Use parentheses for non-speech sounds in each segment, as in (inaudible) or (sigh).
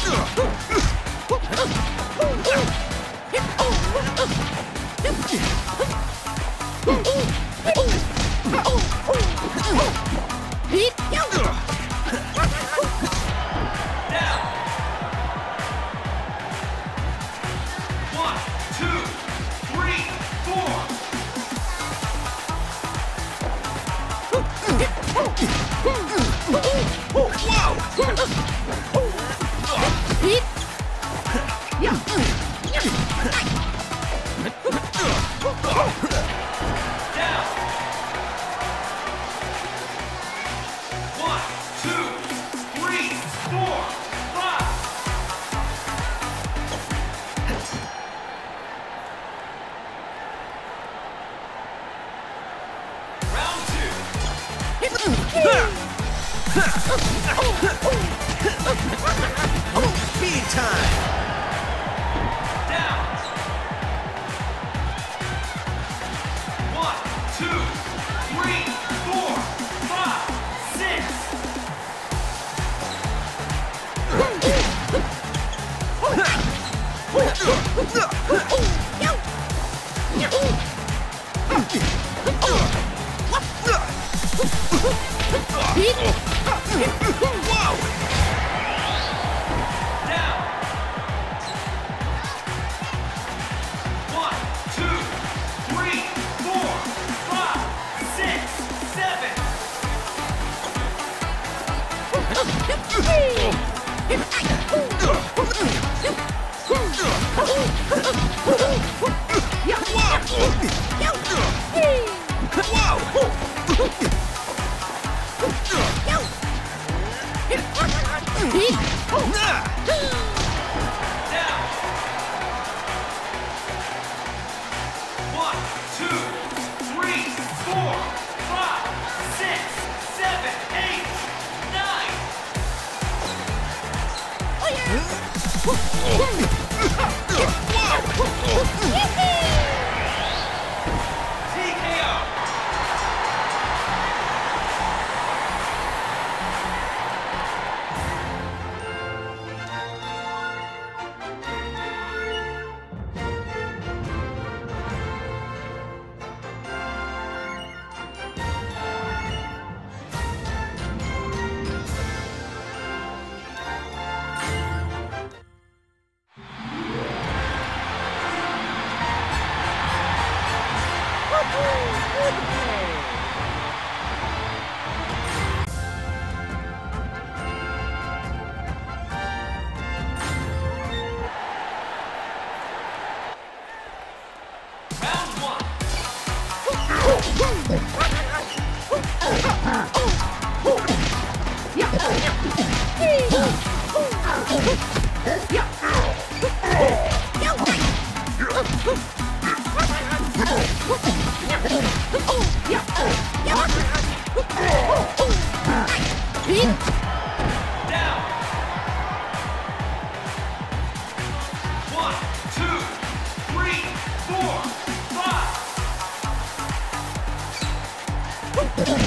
One, Down.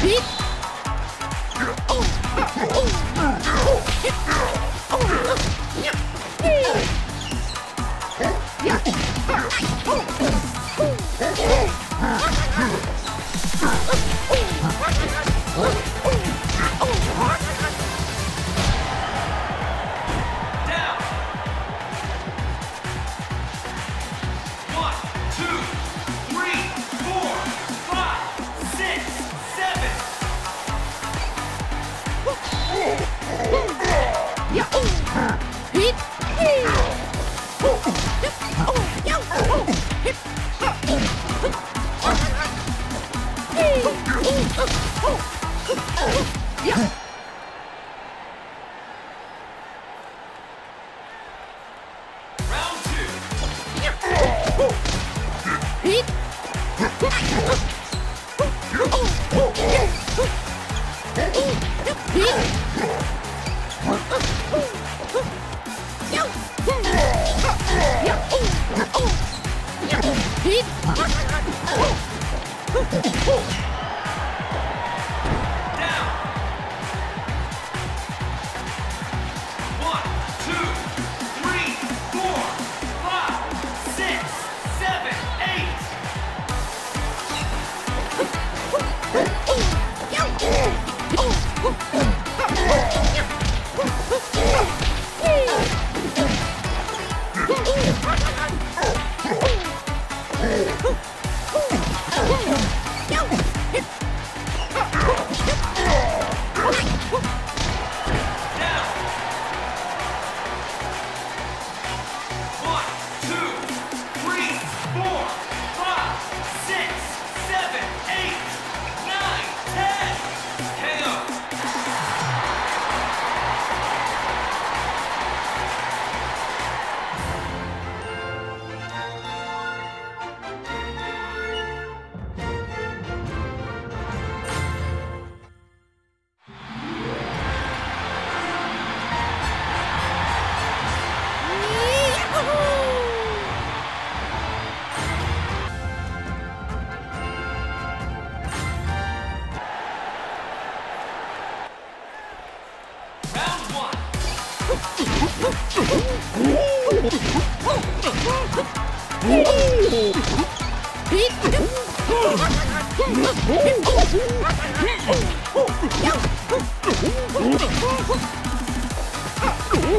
停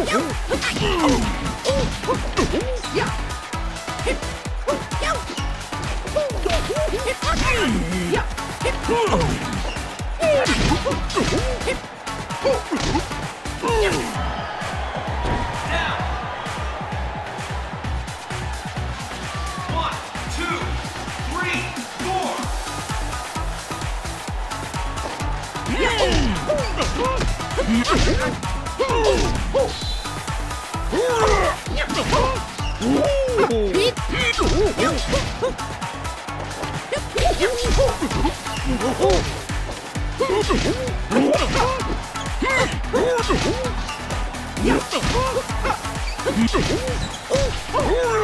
Down. Oh!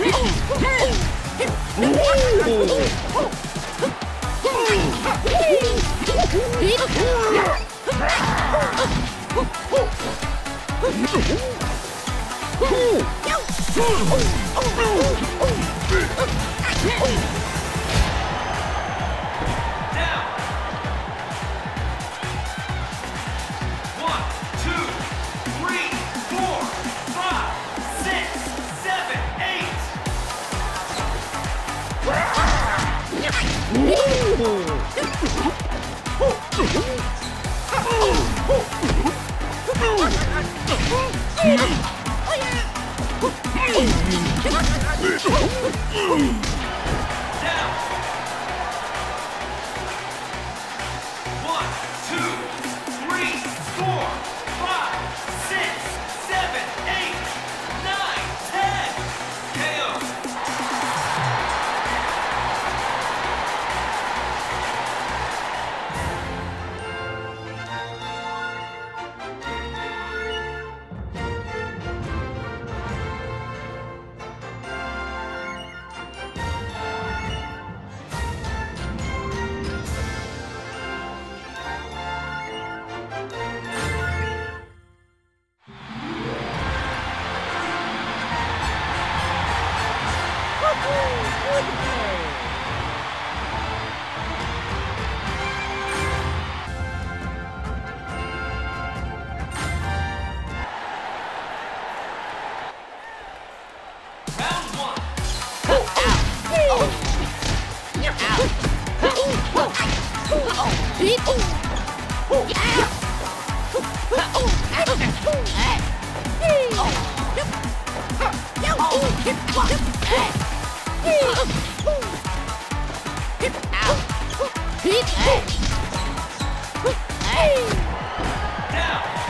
One, Hit! Hey! Now!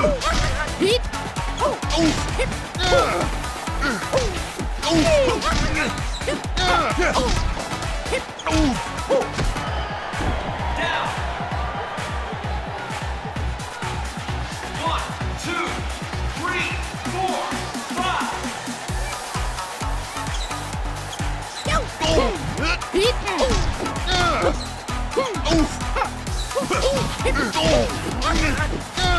Down.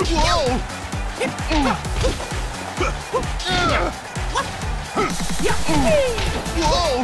Whoa! (laughs) Whoa!